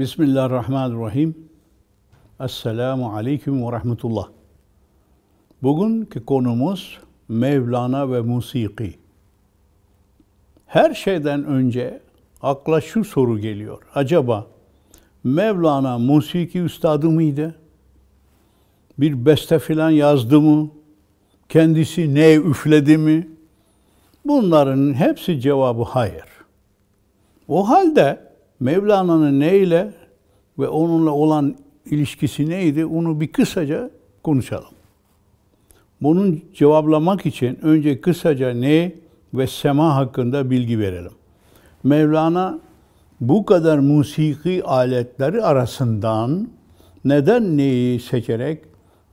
Bismillahirrahmanirrahim. Esselamu Aleyküm ve Rahmetullah. Bugünkü konumuz Mevlana ve musiki. Her şeyden önce akla şu soru geliyor. Acaba Mevlana musiki üstadı mıydı? Bir beste filan yazdı mı? Kendisi ne üfledi mi? Bunların hepsi cevabı hayır. O halde Mevlana'nın neyle ve onunla olan ilişkisi neydi onu bir kısaca konuşalım. Bunun cevaplamak için önce kısaca ne ve sema hakkında bilgi verelim. Mevlana bu kadar musiki aletleri arasından neden neyi seçerek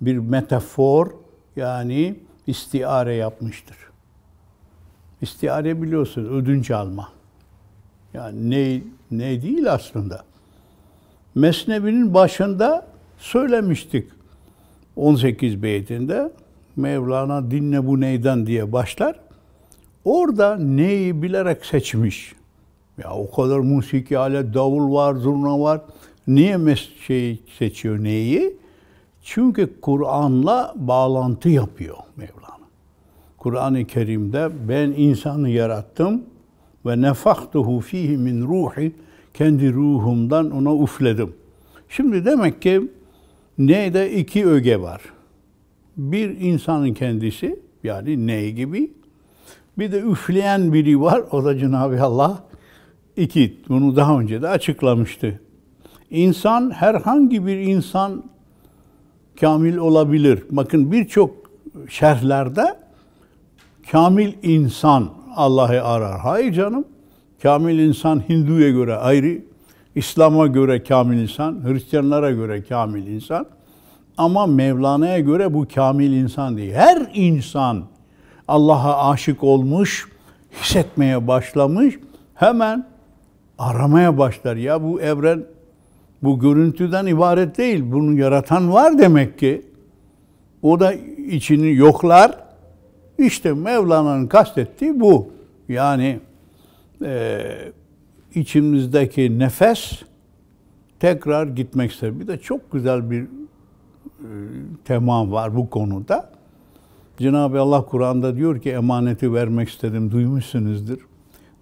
bir metafor yani istiare yapmıştır? İstiare biliyorsun ödünç alma. Yani ne, ne değil aslında. Mesnevi'nin başında söylemiştik 18 beytinde Mevlana dinle bu neyden diye başlar. Orada neyi bilerek seçmiş. Ya o kadar musiki alet, davul var, zurna var. Niye şey seçiyor neyi? Çünkü Kur'an'la bağlantı yapıyor Mevlana. Kur'an-ı Kerim'de ben insanı yarattım ve nefahtuhu fihi min ruhi kendi ruhumdan ona üfledim. Şimdi demek ki neyde iki öge var. Bir insanın kendisi yani ney gibi bir de üfleyen biri var o da Cenab-ı Allah. İki, bunu daha önce de açıklamıştı. İnsan herhangi bir insan kamil olabilir. Bakın birçok şerhlerde kamil insan Allah'ı arar. Hayır canım. Kamil insan Hindu'ya göre ayrı, İslam'a göre kamil insan, Hristiyanlara göre kamil insan. Ama Mevlana'ya göre bu kamil insan değil. Her insan Allah'a aşık olmuş, hissetmeye başlamış, hemen aramaya başlar. Ya bu evren bu görüntüden ibaret değil. Bunu yaratan var demek ki. O da içini yoklar. İşte Mevlana'nın kastettiği bu. Yani e, içimizdeki nefes tekrar gitmek ister. Bir de çok güzel bir e, tema var bu konuda. Cenab-ı Allah Kur'an'da diyor ki emaneti vermek istedim, duymuşsunuzdur.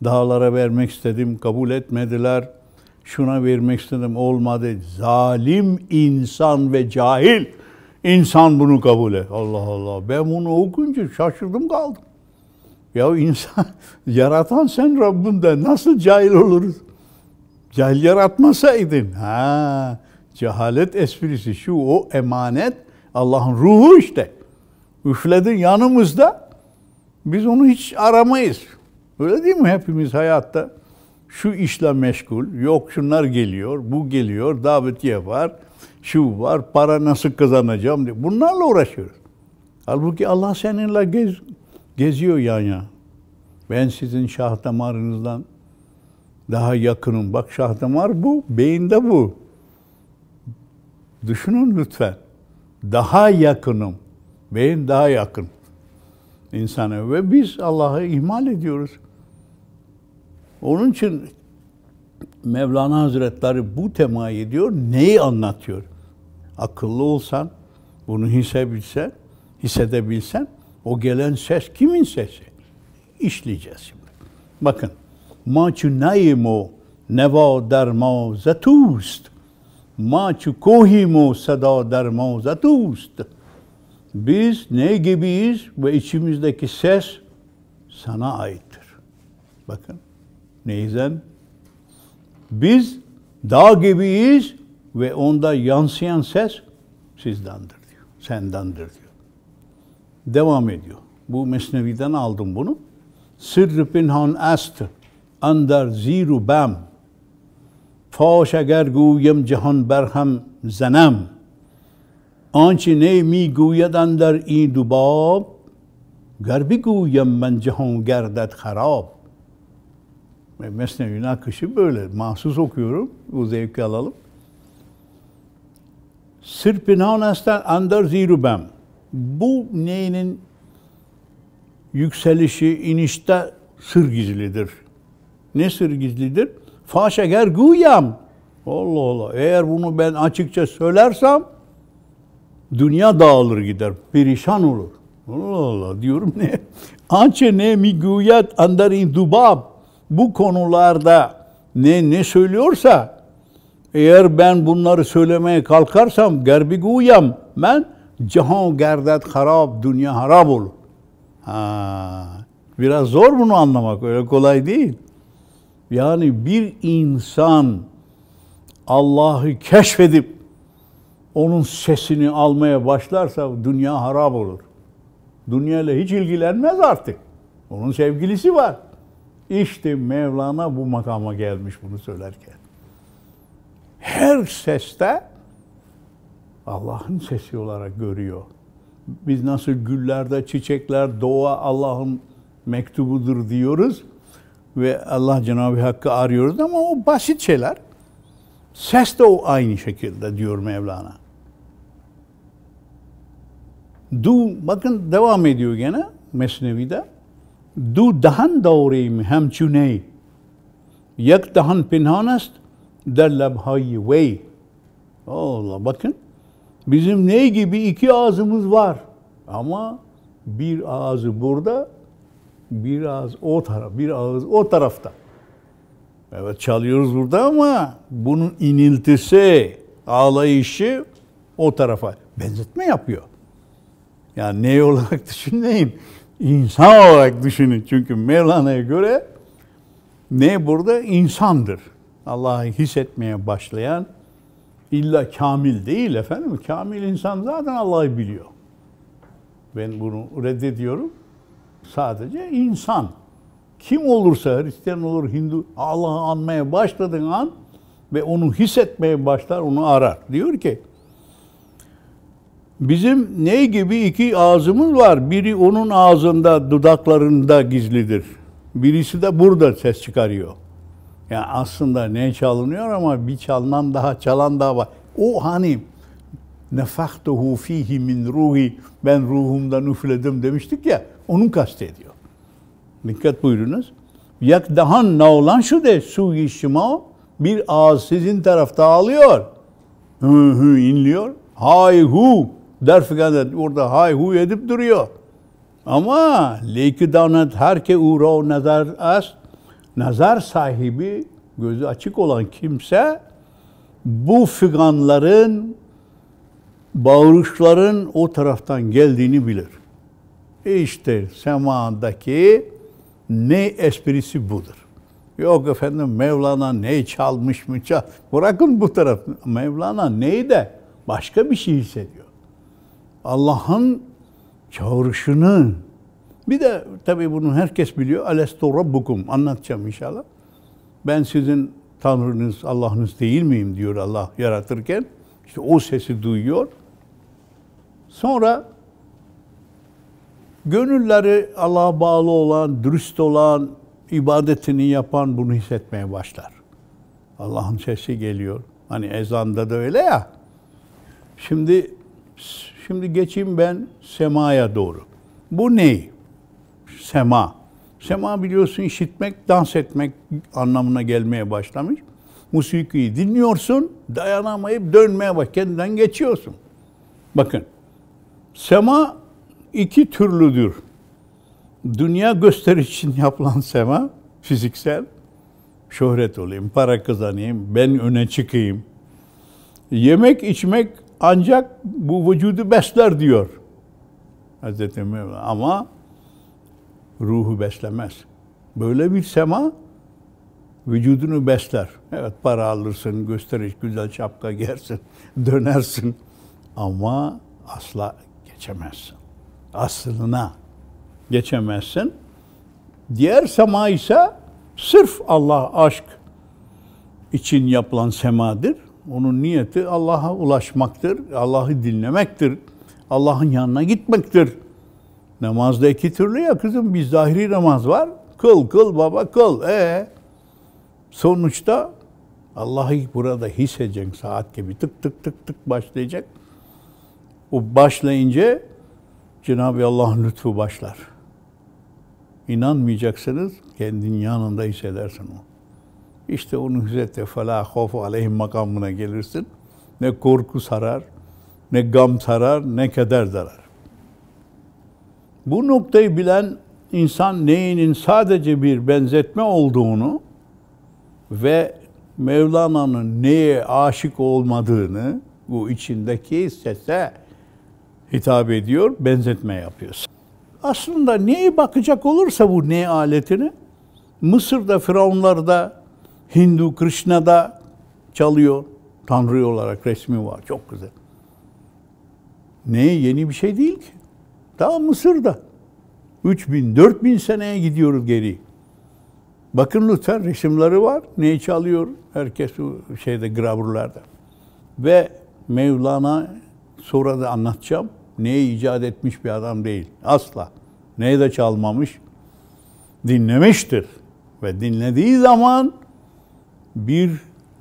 Dağlara vermek istedim, kabul etmediler. Şuna vermek istedim, olmadı. Zalim insan ve cahil insan bunu kabul et. Allah Allah. Ben bunu okunca şaşırdım kaldım. Ya insan, yaratan sen Rabbimden nasıl cahil oluruz? Cahil yaratmasaydın. Ha, cehalet esprisi şu, o emanet Allah'ın ruhu işte. Üfledin yanımızda. Biz onu hiç aramayız. Öyle değil mi hepimiz hayatta? Şu işle meşgul, yok şunlar geliyor, bu geliyor, davetiye var, şu var, para nasıl kazanacağım diye. Bunlarla uğraşıyoruz. Halbuki Allah seninle gez, geziyor yan yana. Ben sizin şah damarınızdan daha yakınım. Bak şah damar bu, beyinde bu. Düşünün lütfen. Daha yakınım. Beyin daha yakın insana ve biz Allah'ı ihmal ediyoruz. Onun için Mevlana Hazretleri bu temayı diyor, neyi anlatıyor? Akıllı olsan, bunu hissebilsen, hissedebilsen, o gelen ses kimin sesi? İşleyeceğiz şimdi. Bakın, maçu naimo neva der zatust. Maçu kohimo sada der zatust. Biz ne gibiyiz ve içimizdeki ses sana aittir. Bakın, neyzen? Biz dağ gibiyiz ve onda yansıyan ses sizdendir diyor. Sendendir diyor. Devam ediyor. Bu Mesnevi'den aldım bunu. Sırrı pinhan est andar ziru bam. Faş eğer guyem cihan berhem zenem. آنچه نه میگوید اندر این دو باب گر بگویم من جهان گردد خراب Mesnevi'nin akışı böyle. Mahsus okuyorum. Bu zevki alalım. Sır pinhan esten andar zirubem. Bu neyinin yükselişi, inişte sır gizlidir. Ne sır gizlidir? Faş eğer guyam. Allah Allah. Eğer bunu ben açıkça söylersem dünya dağılır gider. Perişan olur. Allah Allah diyorum ne? Ançe ne miguyat andarin dubab. Bu konularda ne ne söylüyorsa eğer ben bunları söylemeye kalkarsam gerbi guyam ben cihan gerdet harap dünya harap olur. Ha, biraz zor bunu anlamak öyle kolay değil. Yani bir insan Allah'ı keşfedip onun sesini almaya başlarsa dünya harap olur. Dünya ile hiç ilgilenmez artık. Onun sevgilisi var. İşte Mevlana bu makama gelmiş bunu söylerken. Her seste Allah'ın sesi olarak görüyor. Biz nasıl güllerde, çiçekler, doğa Allah'ın mektubudur diyoruz ve Allah Cenab-ı Hakk'ı arıyoruz ama o basit şeyler. Ses de o aynı şekilde diyor Mevlana. Du, bakın devam ediyor gene Mesnevi'de. Du dahan davreyim hem çüney. Yak dahan pinhanest der lebhayi vey. Allah bakın. Bizim ne gibi iki ağzımız var. Ama bir ağzı burada, bir ağız o taraf, bir ağız o tarafta. Evet çalıyoruz burada ama bunun iniltisi, ağlayışı o tarafa benzetme yapıyor. Yani ne olarak düşünmeyin. İnsan olarak düşünün. Çünkü Mevlana'ya göre ne burada? insandır. Allah'ı hissetmeye başlayan illa kamil değil efendim. Kamil insan zaten Allah'ı biliyor. Ben bunu reddediyorum. Sadece insan. Kim olursa Hristiyan olur, Hindu Allah'ı anmaya başladığın an ve onu hissetmeye başlar, onu arar. Diyor ki Bizim ne gibi iki ağzımız var. Biri onun ağzında, dudaklarında gizlidir. Birisi de burada ses çıkarıyor. Yani aslında ne çalınıyor ama bir çalınan daha, çalan daha var. O hani nefaktuhu fihi min ruhi ben ruhumdan üfledim demiştik ya onun kastediyor. Dikkat buyurunuz. Yak dahan ne olan şu de su işima bir ağız sizin tarafta ağlıyor. Hı hı inliyor. Hay hu der figan orada hay hu edip duruyor. Ama leki danet herke uğra nazar as nazar sahibi gözü açık olan kimse bu figanların bağırışların o taraftan geldiğini bilir. İşte semadaki ne esprisi budur. Yok efendim Mevlana ne çalmış mı çal. Bırakın bu taraf. Mevlana neyi de başka bir şey hissediyor. Allah'ın çağrışını bir de tabii bunu herkes biliyor. Alesto rabbukum anlatacağım inşallah. Ben sizin Tanrınız, Allah'ınız değil miyim diyor Allah yaratırken. İşte o sesi duyuyor. Sonra gönülleri Allah'a bağlı olan, dürüst olan, ibadetini yapan bunu hissetmeye başlar. Allah'ın sesi geliyor. Hani ezanda da öyle ya. Şimdi şimdi geçeyim ben semaya doğru. Bu ne? Sema. Sema biliyorsun işitmek, dans etmek anlamına gelmeye başlamış. Musikiyi dinliyorsun, dayanamayıp dönmeye bak, kendinden geçiyorsun. Bakın, sema iki türlüdür. Dünya gösteriş için yapılan sema, fiziksel, şöhret olayım, para kazanayım, ben öne çıkayım. Yemek içmek ancak bu vücudu besler diyor Hazreti Mevla. Ama ruhu beslemez. Böyle bir sema vücudunu besler. Evet para alırsın, gösteriş, güzel şapka giyersin, dönersin. Ama asla geçemezsin. Aslına geçemezsin. Diğer sema ise sırf Allah aşk için yapılan semadır. Onun niyeti Allah'a ulaşmaktır, Allah'ı dinlemektir, Allah'ın yanına gitmektir. Namazda iki türlü ya kızım. Bir zahiri namaz var. Kıl kıl baba kıl. E sonuçta Allah'ı burada hissedeceksin saat gibi tık tık tık tık başlayacak. O başlayınca Cenab-ı Allah'ın lütfu başlar. İnanmayacaksınız kendin yanında hissedersin o. İşte onun hüzete felâ hofu aleyhim makamına gelirsin. Ne korku sarar, ne gam sarar, ne keder zarar. Bu noktayı bilen insan neyinin sadece bir benzetme olduğunu ve Mevlana'nın neye aşık olmadığını bu içindeki sese hitap ediyor, benzetme yapıyorsun. Aslında neye bakacak olursa bu ne aletini, Mısır'da, Firavunlar'da, Hindu, Krishna'da çalıyor. Tanrı olarak resmi var. Çok güzel. Ne yeni bir şey değil ki. Daha Mısır'da. 3000, 4000 seneye gidiyoruz geri. Bakın lütfen resimleri var. Neyi çalıyor? Herkes şeyde gravürlerde. Ve Mevlana sonra da anlatacağım. Neyi icat etmiş bir adam değil. Asla. Neyi de çalmamış. Dinlemiştir. Ve dinlediği zaman bir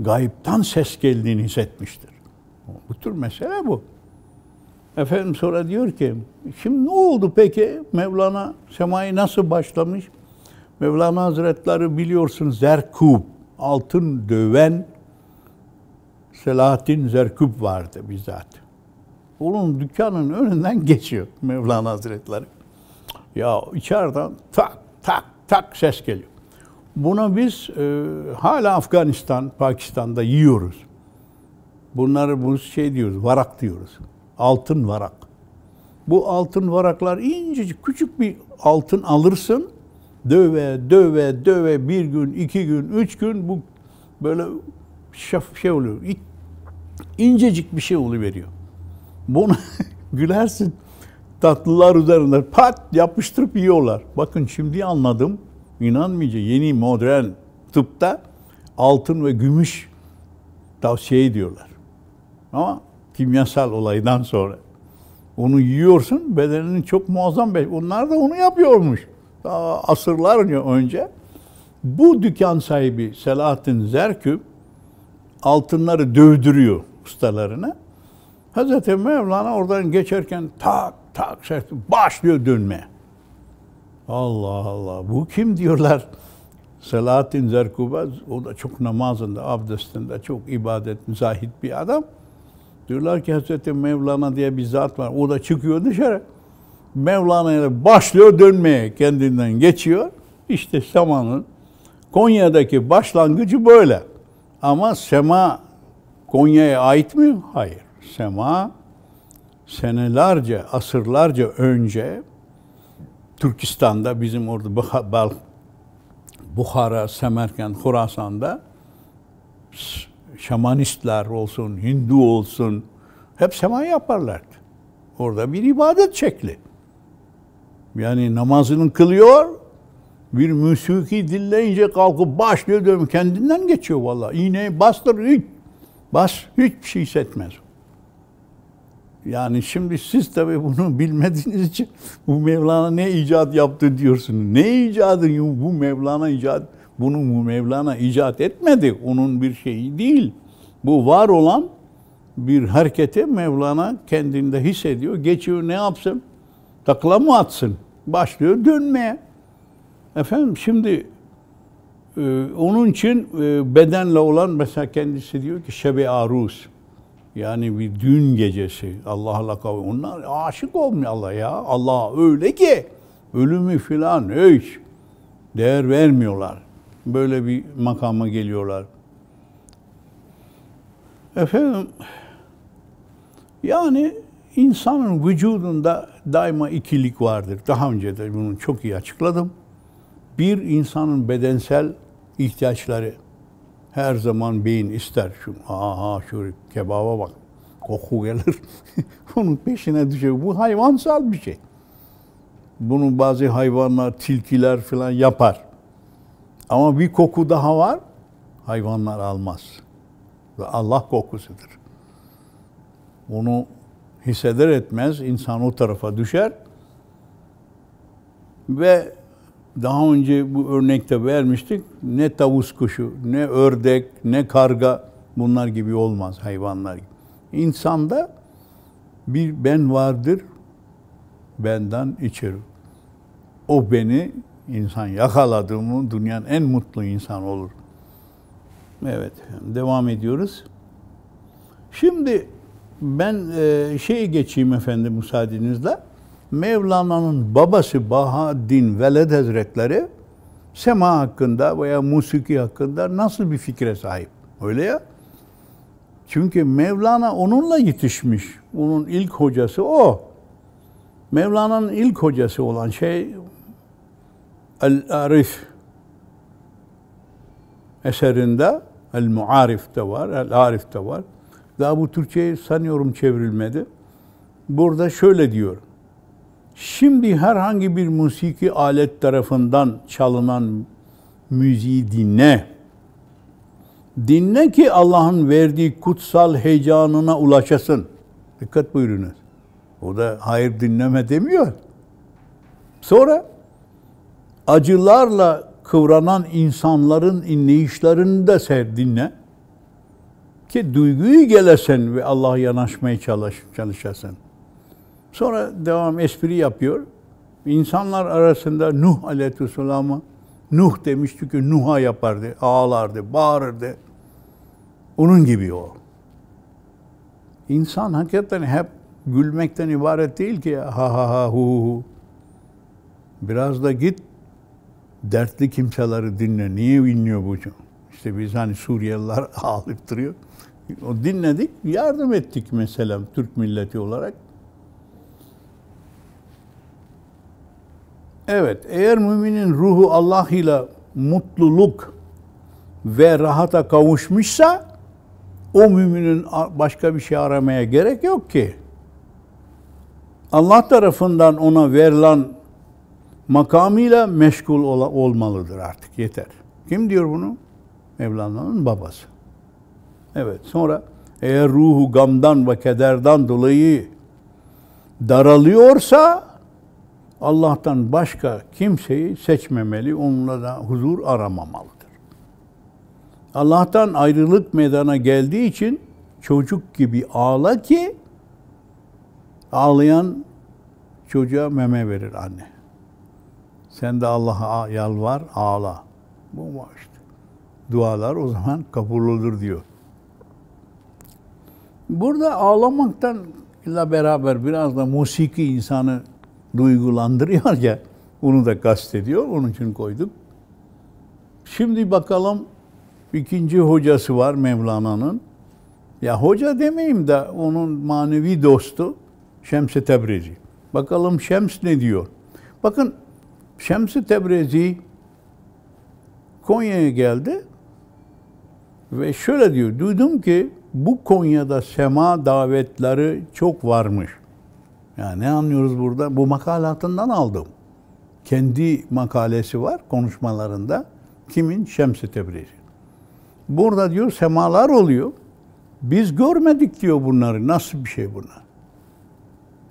gayiptan ses geldiğini hissetmiştir. Bu tür mesele bu. Efendim sonra diyor ki, şimdi ne oldu peki? Mevlana semayı nasıl başlamış? Mevlana Hazretleri biliyorsun Zerkub, altın döven Selahattin Zerkub vardı bizzat. Onun dükkanının önünden geçiyor Mevlana Hazretleri. Ya içeriden tak tak tak ses geliyor. Buna biz e, hala Afganistan, Pakistan'da yiyoruz. Bunları bu şey diyoruz, varak diyoruz. Altın varak. Bu altın varaklar incecik küçük bir altın alırsın. Döve, döve, döve bir gün, iki gün, üç gün bu böyle şaf şey oluyor. İncecik bir şey veriyor. Bunu gülersin. Tatlılar üzerinde pat yapıştırıp yiyorlar. Bakın şimdi anladım inanmayacak yeni modern tıpta altın ve gümüş tavsiye ediyorlar. Ama kimyasal olaydan sonra onu yiyorsun bedeninin çok muazzam bir onlar da onu yapıyormuş. Daha asırlar önce bu dükkan sahibi Selahattin Zerküp altınları dövdürüyor ustalarına. Hazreti Mevlana oradan geçerken tak tak başlıyor dönmeye. Allah Allah. Bu kim diyorlar? Selahattin Zerkubaz, o da çok namazında, abdestinde, çok ibadet, zahit bir adam. Diyorlar ki Hazreti Mevlana diye bir zat var. O da çıkıyor dışarı. Mevlana'ya başlıyor dönmeye. Kendinden geçiyor. İşte semanın Konya'daki başlangıcı böyle. Ama sema Konya'ya ait mi? Hayır. Sema senelerce, asırlarca önce Türkistan'da bizim orada Bukhara, Semerkant, Horasan'da şamanistler olsun, Hindu olsun hep sema yaparlardı. Orada bir ibadet şekli. Yani namazını kılıyor, bir müsiki dinleyince kalkıp başlıyor diyorum kendinden geçiyor vallahi. İğneyi bastır hiç, bas hiçbir şey hissetmez. Yani şimdi siz tabii bunu bilmediğiniz için bu Mevlana ne icat yaptı diyorsunuz. Ne icadı bu Mevlana icat, bunu bu Mevlana icat etmedi. Onun bir şeyi değil. Bu var olan bir hareketi Mevlana kendinde hissediyor. Geçiyor ne yapsın? Takla mı atsın? Başlıyor dönmeye. Efendim şimdi e, onun için e, bedenle olan mesela kendisi diyor ki şebe aruz yani bir düğün gecesi Allah'la kavga. Onlar aşık olmuyor Allah ya. Allah öyle ki ölümü filan hiç değer vermiyorlar. Böyle bir makama geliyorlar. Efendim yani insanın vücudunda daima ikilik vardır. Daha önce de bunu çok iyi açıkladım. Bir insanın bedensel ihtiyaçları her zaman beyin ister şu aha şu kebaba bak koku gelir. Onun peşine düşüyor. Bu hayvansal bir şey. Bunu bazı hayvanlar, tilkiler falan yapar. Ama bir koku daha var. Hayvanlar almaz. Ve Allah kokusudur. Onu hisseder etmez insan o tarafa düşer. Ve daha önce bu örnekte vermiştik. Ne tavus kuşu, ne ördek, ne karga bunlar gibi olmaz hayvanlar gibi. İnsanda bir ben vardır, benden içeri. O beni insan yakaladığımı dünyanın en mutlu insan olur. Evet, devam ediyoruz. Şimdi ben e, şeye geçeyim efendim müsaadenizle. Mevlana'nın babası Bahaddin Veled Hazretleri sema hakkında veya musiki hakkında nasıl bir fikre sahip? Öyle ya. Çünkü Mevlana onunla yetişmiş. Onun ilk hocası o. Mevlana'nın ilk hocası olan şey El-Arif eserinde El-Muarif de var, El-Arif de var. Daha bu Türkçe'ye sanıyorum çevrilmedi. Burada şöyle diyor. Şimdi herhangi bir musiki alet tarafından çalınan müziği dinle. Dinle ki Allah'ın verdiği kutsal heyecanına ulaşasın. Dikkat buyurunuz. O da hayır dinleme demiyor. Sonra acılarla kıvranan insanların inleyişlerini de sev dinle. Ki duyguyu gelesen ve Allah'a yanaşmaya çalış, çalışasın. Sonra devam espri yapıyor. İnsanlar arasında Nuh aleyhisselam'a Nuh demiş çünkü Nuh'a yapardı, ağlardı, bağırırdı. Onun gibi o. İnsan hakikaten hep gülmekten ibaret değil ki ha ha ha hu hu. Biraz da git dertli kimseleri dinle. Niye dinliyor bu? İşte biz hani Suriyeliler ağlayıp duruyor. O dinledik, yardım ettik mesela Türk milleti olarak. Evet, eğer müminin ruhu Allah ile mutluluk ve rahata kavuşmuşsa o müminin başka bir şey aramaya gerek yok ki. Allah tarafından ona verilen makamıyla meşgul ol- olmalıdır artık yeter. Kim diyor bunu? Mevlana'nın babası. Evet sonra eğer ruhu gamdan ve kederden dolayı daralıyorsa Allah'tan başka kimseyi seçmemeli, onunla da huzur aramamalıdır. Allah'tan ayrılık meydana geldiği için çocuk gibi ağla ki ağlayan çocuğa meme verir anne. Sen de Allah'a yalvar, ağla. Bu işte. Dualar o zaman kabul olur diyor. Burada ağlamaktan ile beraber biraz da musiki insanı duygulandırıyor ya, onu da kastediyor, onun için koyduk. Şimdi bakalım ikinci hocası var Mevlana'nın. Ya hoca demeyeyim de onun manevi dostu Şems-i Tebrizi. Bakalım Şems ne diyor? Bakın Şems-i Tebrizi Konya'ya geldi ve şöyle diyor, duydum ki bu Konya'da sema davetleri çok varmış. Yani ne anlıyoruz burada? Bu makalatından aldım. Kendi makalesi var konuşmalarında. Kimin? Şems-i Tebrizi. Burada diyor semalar oluyor. Biz görmedik diyor bunları. Nasıl bir şey bunlar?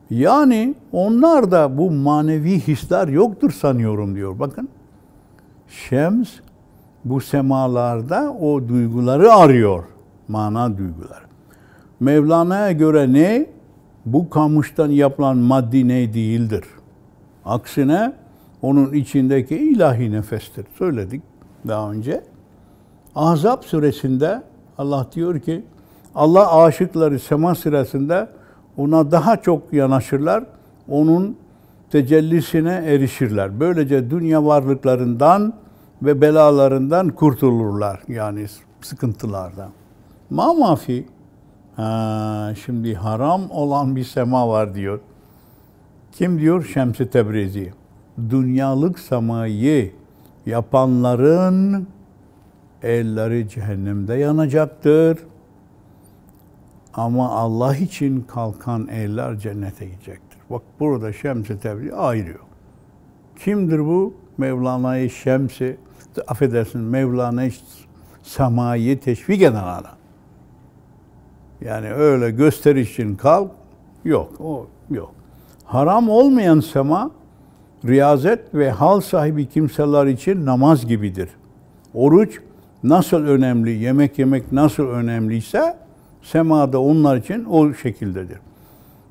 Yani onlar da bu manevi hisler yoktur sanıyorum diyor. Bakın Şems bu semalarda o duyguları arıyor. Mana duyguları. Mevlana'ya göre ne? Bu kamıştan yapılan maddi ne değildir. Aksine onun içindeki ilahi nefestir. Söyledik daha önce. Ahzab suresinde Allah diyor ki Allah aşıkları sema sırasında ona daha çok yanaşırlar. Onun tecellisine erişirler. Böylece dünya varlıklarından ve belalarından kurtulurlar. Yani sıkıntılardan. Ma mafi ha, şimdi haram olan bir sema var diyor. Kim diyor? Şems-i Tebrizi. Dünyalık semayı yapanların elleri cehennemde yanacaktır. Ama Allah için kalkan eller cennete gidecektir. Bak burada Şems-i Tebrizi ayırıyor. Kimdir bu? Mevlana'yı Şems'i, affedersin Mevlana'yı semayı teşvik eden adam. Yani öyle gösteriş için kalk, yok, o yok. Haram olmayan sema, riyazet ve hal sahibi kimseler için namaz gibidir. Oruç nasıl önemli, yemek yemek nasıl önemliyse, semada onlar için o şekildedir.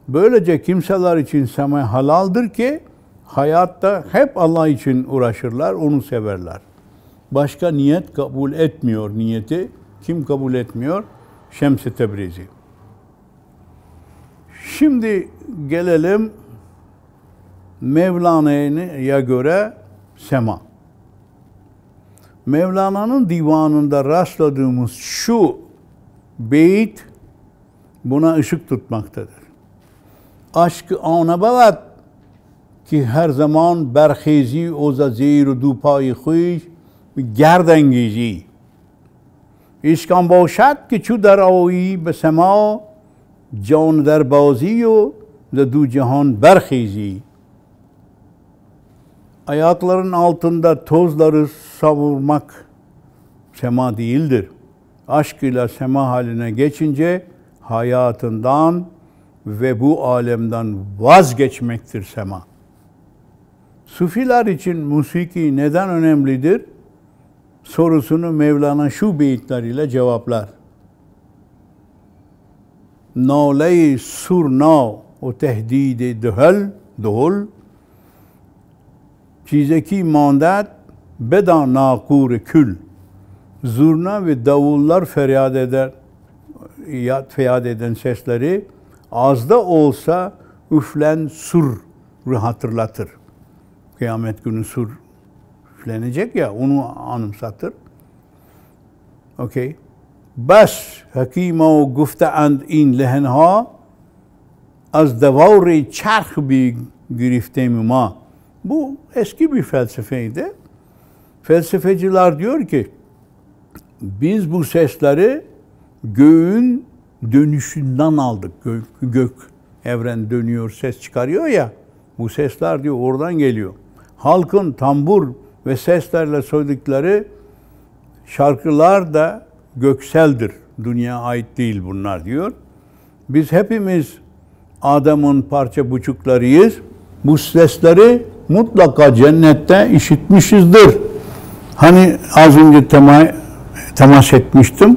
Böylece kimseler için sema halaldır ki, hayatta hep Allah için uğraşırlar, onu severler. Başka niyet kabul etmiyor niyeti. Kim kabul etmiyor? Şems-i Tebrizi. Şimdi gelelim Mevlana'ya göre sema. Mevlana'nın divanında rastladığımız şu beyit buna ışık tutmaktadır. Aşkı ana بود ki her zaman برخیزی او زیر و دو پای خویش گردنگیزی عشقان باشد که چو در آیی به سما جان در بازی و ز دو cihan berhizi. Ayakların altında tozları savurmak sema değildir. Aşk ile sema haline geçince hayatından ve bu alemden vazgeçmektir sema. Sufiler için musiki neden önemlidir? Sorusunu Mevlana şu beyitler ile cevaplar. Nale surna o tehdid dehel dehul çizeki mandat beda nakur kül zurna ve davullar feryat eder feryat eden sesleri azda olsa üflen sur hatırlatır. Kıyamet günü sur üflenecek ya onu anımsatır. Okey. Bas hakima o gufte and in lehenha az devavri çarh bir giriftemi ma. Bu eski bir felsefeydi. Felsefeciler diyor ki biz bu sesleri göğün dönüşünden aldık. Gök, gök evren dönüyor, ses çıkarıyor ya. Bu sesler diyor oradan geliyor. Halkın tambur ve seslerle söyledikleri şarkılar da gökseldir. Dünya ait değil bunlar diyor. Biz hepimiz Adam'ın parça buçuklarıyız. Bu sesleri mutlaka cennette işitmişizdir. Hani az önce tema, temas etmiştim.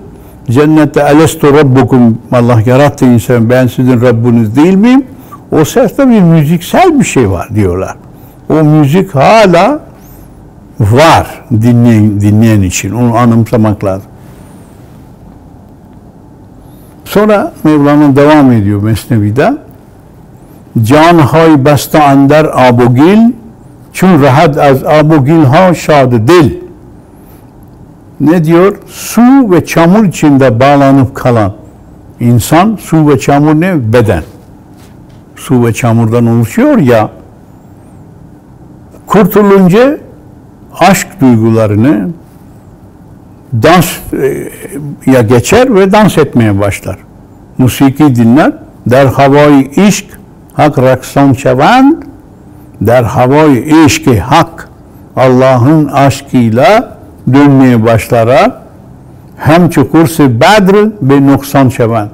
Cennette elestu rabbukum Allah yarattı insan ben sizin Rabbiniz değil miyim? O seste bir müziksel bir şey var diyorlar. O müzik hala var dinleyen, dinleyen için. Onu anımsamak lazım. Sonra Mevlana devam ediyor Mesnevi'de. Can hay besta ander abogil çün rahat az abogil ha şadı dil ne diyor? Su ve çamur içinde bağlanıp kalan insan, su ve çamur ne? Beden. Su ve çamurdan oluşuyor ya, kurtulunca aşk duygularını dans e, ya geçer ve dans etmeye başlar. Musiki dinler. Der havayı işk hak raksan çevan der havayı işki hak Allah'ın aşkıyla dönmeye başlara hem çukursu bedr ve noksan şeven.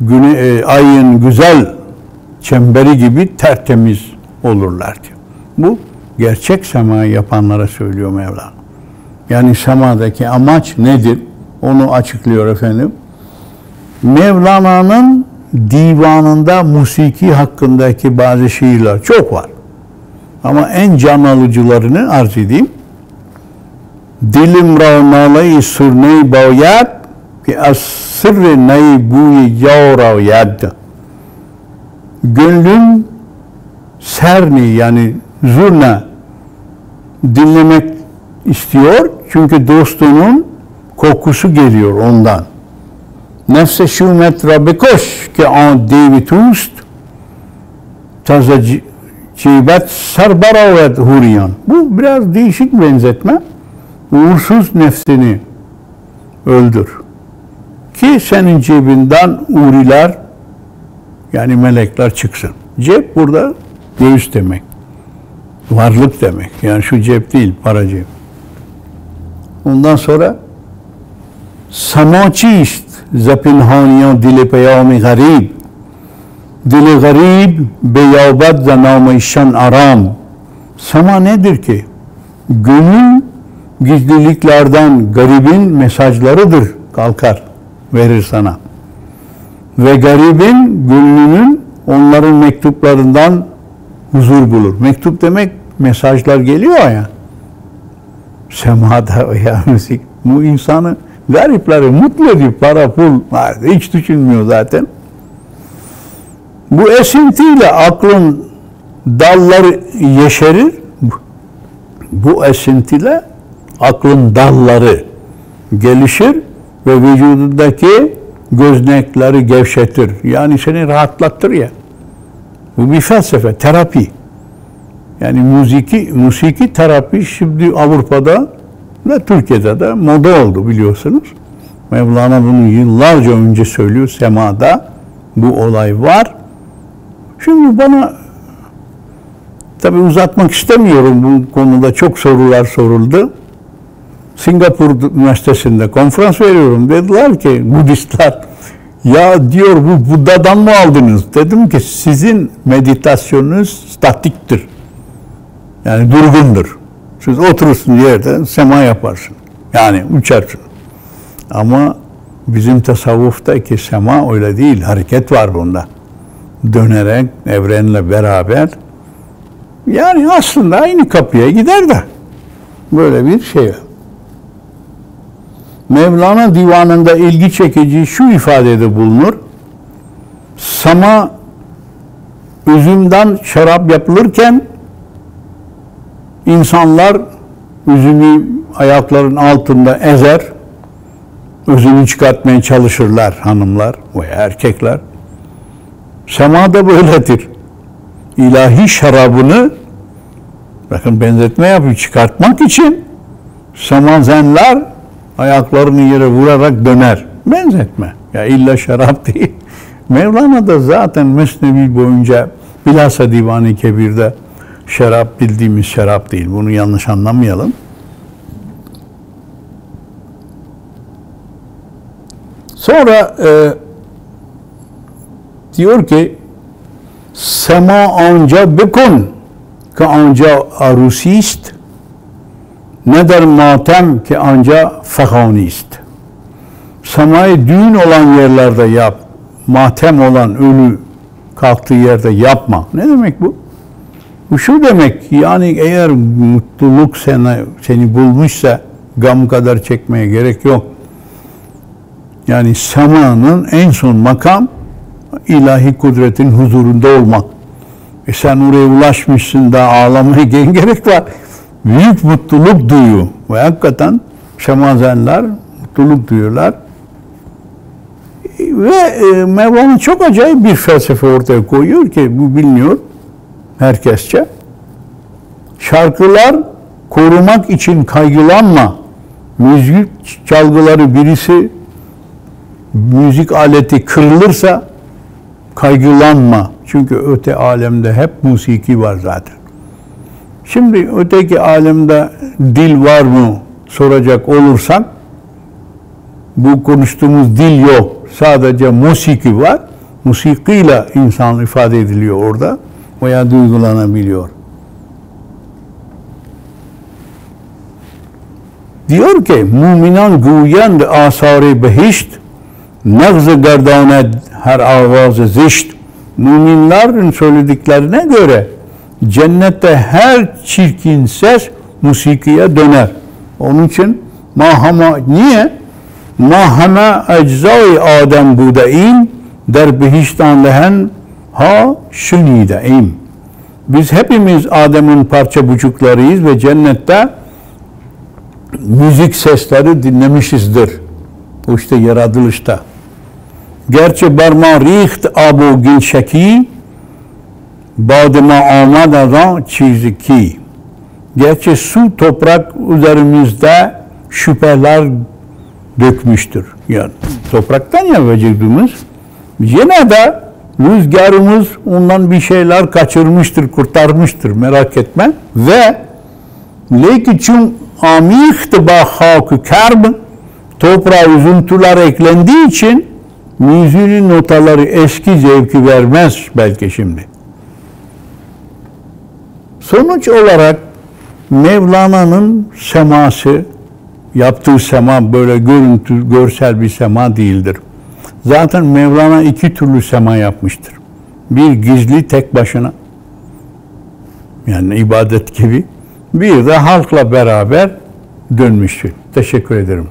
Güne, e, ayın güzel çemberi gibi tertemiz olurlar diyor. Bu gerçek semayı yapanlara söylüyor Mevlana. Yani semadaki amaç nedir? Onu açıklıyor efendim. Mevlana'nın divanında musiki hakkındaki bazı şiirler çok var. Ama en can alıcılarını arz edeyim. dilim را ناله سرنه باید که از sır ney buy yara yad. Gönlüm serni yani zurna dinlemek istiyor çünkü dostunun kokusu geliyor ondan. Nefse şumet ra bekoş ki an devi tust taza cibet serbaravet huriyan. Bu biraz değişik benzetme uğursuz nefsini öldür. Ki senin cebinden uriler yani melekler çıksın. Cep burada göğüs demek. Varlık demek. Yani şu cep değil, para cep. Ondan sonra samaçist zapinhaniyan dili peyami garib dili garib beyabad zanam şan aram sama nedir ki? Gönül gizliliklerden garibin mesajlarıdır kalkar verir sana. Ve garibin gönlünün onların mektuplarından huzur bulur. Mektup demek mesajlar geliyor ya. Semada veya müzik. Bu insanı garipleri mutlu ediyor. Para, pul hiç düşünmüyor zaten. Bu esintiyle aklın dalları yeşerir. Bu esintiyle aklın dalları gelişir ve vücudundaki göznekleri gevşetir. Yani seni rahatlattır ya. Bu bir felsefe, terapi. Yani müziki, musiki terapi şimdi Avrupa'da ve Türkiye'de de moda oldu biliyorsunuz. Mevlana bunu yıllarca önce söylüyor. Semada bu olay var. Şimdi bana tabi uzatmak istemiyorum bu konuda çok sorular soruldu. Singapur Üniversitesi'nde konferans veriyorum. Dediler ki Budistler ya diyor bu Buddha'dan mı aldınız? Dedim ki sizin meditasyonunuz statiktir. Yani durgundur. Siz oturursun yerde sema yaparsın. Yani uçarsın. Ama bizim tasavvuftaki sema öyle değil. Hareket var bunda. Dönerek evrenle beraber yani aslında aynı kapıya gider de böyle bir şey. Mevlana divanında ilgi çekici şu ifadede bulunur. Sama üzümden şarap yapılırken insanlar üzümü ayakların altında ezer, üzümü çıkartmaya çalışırlar hanımlar veya erkekler. Sema da böyledir. İlahi şarabını bakın benzetme yapıyor çıkartmak için semazenler ayaklarını yere vurarak döner. Benzetme. Ya illa şarap değil. Mevlana da zaten Mesnevi boyunca bilhassa Divan-ı Kebir'de şarap bildiğimiz şarap değil. Bunu yanlış anlamayalım. Sonra e, diyor ki sema anca bekun ki anca arusist ne der matem ki anca fehanist. Semayı düğün olan yerlerde yap, matem olan ölü kalktığı yerde yapma. Ne demek bu? Bu şu demek yani eğer mutluluk seni, seni bulmuşsa gam kadar çekmeye gerek yok. Yani semanın en son makam ilahi kudretin huzurunda olmak. E sen oraya ulaşmışsın da ağlamaya gerek var. Büyük mutluluk duyuyor. Ve hakikaten şemazenler mutluluk duyuyorlar. Ve e, Mevlana çok acayip bir felsefe ortaya koyuyor ki bu biliniyor herkesçe. Şarkılar korumak için kaygılanma. Müzik çalgıları birisi müzik aleti kırılırsa kaygılanma. Çünkü öte alemde hep musiki var zaten. Şimdi öteki alemde dil var mı soracak olursak bu konuştuğumuz dil yok. Sadece musiki var. Musikiyle insan ifade ediliyor orada veya duygulanabiliyor. Diyor ki muminan güyend asarı behişt nagz gerdane her avazı zişt müminlerin söylediklerine göre cennette her çirkin ses musikiye döner. Onun için mahama niye? Mahama eczai Adem budaim der behiştan lehen ha şunideim. Biz hepimiz Adem'in parça bucuklarıyız ve cennette müzik sesleri dinlemişizdir. Bu işte yaratılışta. Gerçi barma riht abu gil şeki Azan çizi ki. Gerçi su toprak üzerimizde şüpheler dökmüştür. Yani topraktan ya vücudumuz. Yine de rüzgarımız ondan bir şeyler kaçırmıştır, kurtarmıştır merak etme. Ve lekin çün amihti ba hakı kerb toprağa üzüntüler eklendiği için müziğin notaları eski zevki vermez belki şimdi. Sonuç olarak Mevlana'nın seması, yaptığı sema böyle görüntü, görsel bir sema değildir. Zaten Mevlana iki türlü sema yapmıştır. Bir gizli tek başına, yani ibadet gibi. Bir de halkla beraber dönmüştür. Teşekkür ederim.